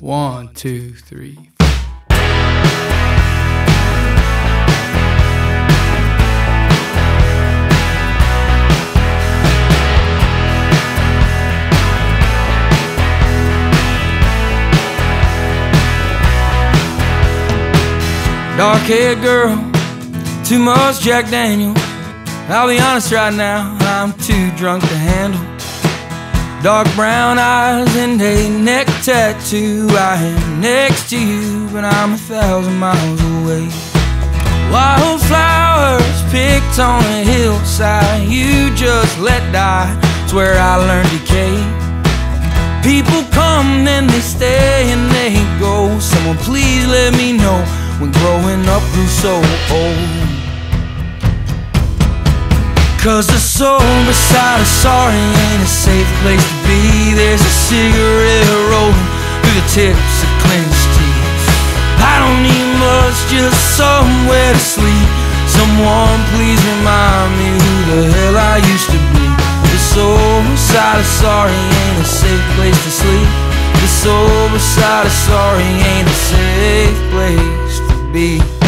One, two, three. Dark haired girl, too much Jack Daniel. I'll be honest right now, I'm too drunk to handle. Dark brown eyes and a neck tattoo. I am next to you, but I'm a thousand miles away. Wildflowers picked on a hillside, you just let die. It's where I learned decay. People come, then they stay and they go. Someone please let me know when growing up grew so old. Cause the sober side of sorry ain't a safe place to be. There's a cigarette rolling through the tips of clenched teeth. I don't need much, just somewhere to sleep. Someone please remind me who the hell I used to be. The sober side of sorry ain't a safe place to sleep. The sober side of sorry ain't a safe place to be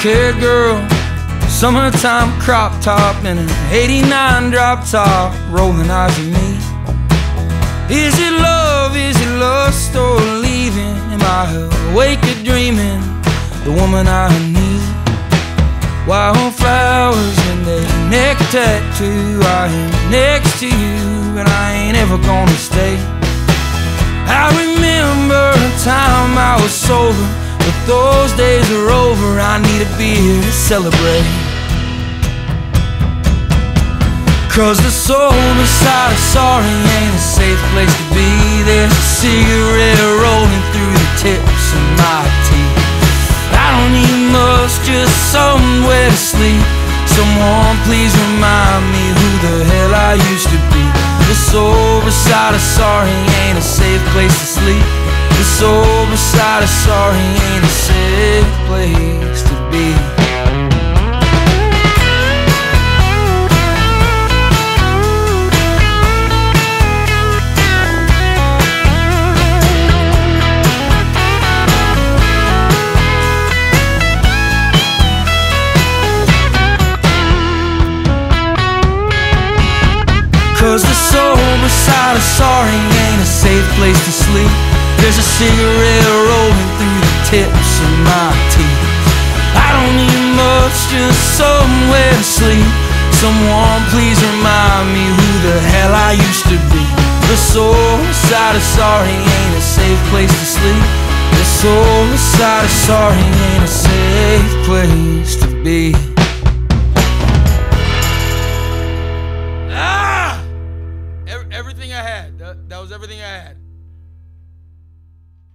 Dark haired girl, summertime crop top and an 89 drop top, rolling eyes at me. Is it love? Is it lust or leaving? Am I awake or dreaming? The woman I need. Wildflowers and a neck tattoo. I am next to you, and I ain't ever gonna stay. I remember a time I was sober. But those days are over, I need a beer to celebrate. Cause the sober side of sorry ain't a safe place to be. There's a cigarette rolling through the tips of my teeth. I don't need much, just somewhere to sleep. Someone please remind me who the hell I used to be. The sober side of sorry ain't a safe place to sleep. The sober side of sorry ain't a safe place to be. Cause the sober side of sorry ain't a safe place to sleep. There's a cigarette rolling through the tips of my teeth. I don't need much, just somewhere to sleep. Someone please remind me who the hell I used to be. The sober side of sorry ain't a safe place to sleep. The sober side of sorry ain't a safe place to be. Ah! Everything I had. That, that was everything I had.